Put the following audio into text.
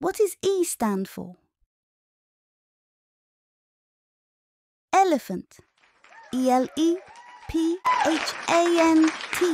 What does E stand for? Elephant. E L E P H A N T.